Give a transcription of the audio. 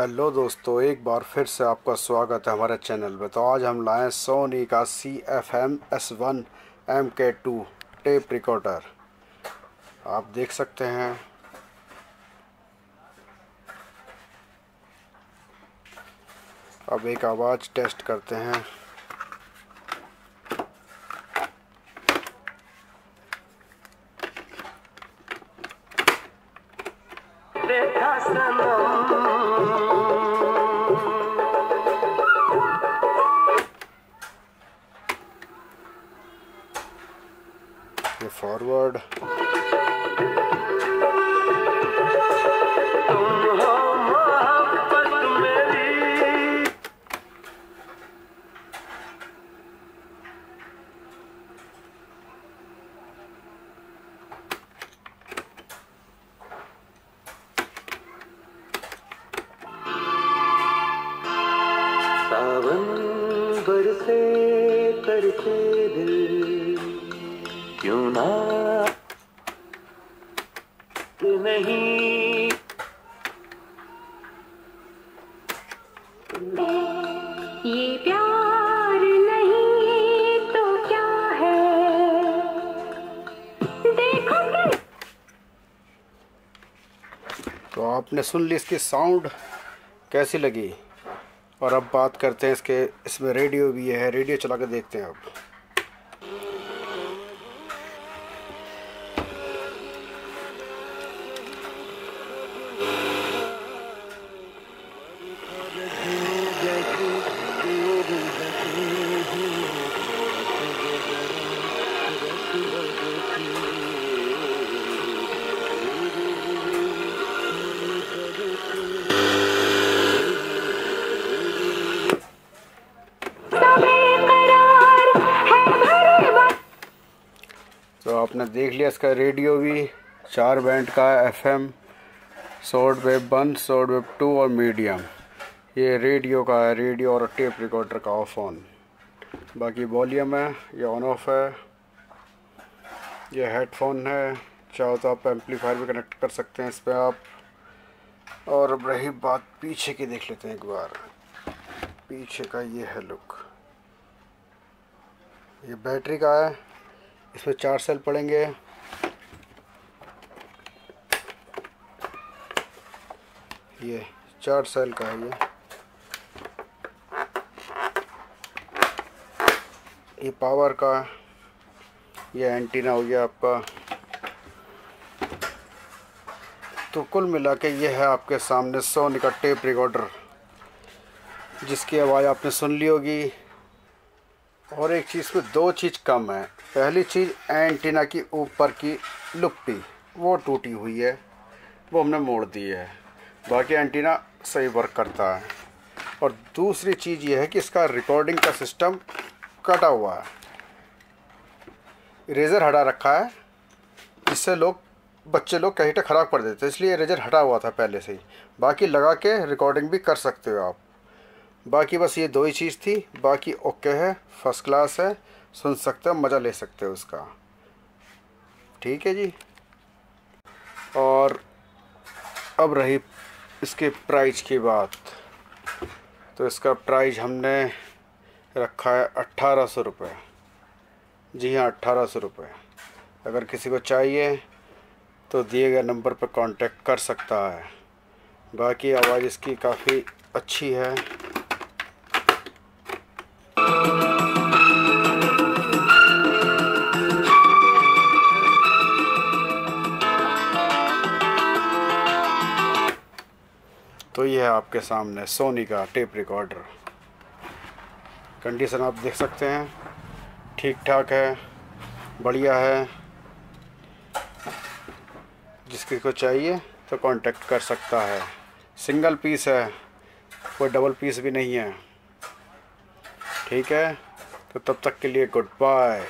Hello दोस्तों, एक बार फिर से आपका स्वागत है हमारे चैनल पे। तो आज हम लाए सोनी का C F M S one M K two tape recorder आप देख सकते हैं। अब एक आवाज़ टेस्ट करते हैं। देखा फॉरवर्ड सावन बरसे करके दिल क्यों ना? नहीं। ये प्यार नहीं तो क्या है? देखो तो आपने सुन ली इसकी साउंड कैसी लगी? और अब बात करते हैं इसके इसमें रेडियो भी है रेडियो चला के देखते हैं अब। आपने देख लिया, इसका रेडियो भी चार बैंड का F M short wave one short wave two और मीडियम। ये रेडियो का है, रेडियो और टेप रिकॉर्डर का ऑफ़ ऑन बाकी वॉल्यूम है, ये ऑन ऑफ़ है। ये हेडफोन है, चाहो तो आप एम्पलीफायर भी कनेक्ट कर सकते हैं इस पर आप। और अब रही बात पीछे की, देख लेते हैं एक बार। पीछे का ये है लुक ये बैटरी का है इसमें चार सेल पड़ेंगे। ये चार सेल का है ये। ये पावर का ये एंटीना हो गया आपका। तो कुल मिला के ये है आपके सामने सोनी का टेप रिकॉर्डर, जिसकी आवाज़ आपने सुन ली होगी। और एक चीज़ में दो चीज़ कम है। पहली चीज़, एंटीना की ऊपर की लुप्पी, वो टूटी हुई है, वो हमने मोड़ दी है। बाकी एंटीना सही वर्क करता है। और दूसरी चीज़ ये है कि इसका रिकॉर्डिंग का सिस्टम कटा हुआ है। इरेज़र हटा रखा है, जिससे लोग, बच्चे लोग कहीं पे ख़राब कर देते हैं। इसलिए इरेज़र हटा हुआ था पहले से ही। बाकी लगा के रिकॉर्डिंग भी कर सकते हो आप। बाकी बस ये दो ही चीज़ थी। बाकी ओके है फ़र्स्ट क्लास है, सुन सकते हो, मज़ा ले सकते हो उसका। ठीक है जी। और अब रही इसके प्राइस की बात। तो इसका प्राइस हमने रखा है अट्ठारह सौ रुपये जी हाँ अट्ठारह सौ रुपये अगर किसी को चाहिए तो दिए गए नंबर पर कांटेक्ट कर सकता है। बाकी आवाज़ इसकी काफ़ी अच्छी है। तो ये है आपके सामने सोनी का टेप रिकॉर्डर कंडीशन आप देख सकते हैं। ठीक ठाक है, बढ़िया है। जिसकी को चाहिए तो कांटेक्ट कर सकता है। सिंगल पीस है, कोई डबल पीस भी नहीं है। ठीक है तो तब तक के लिए गुड बाय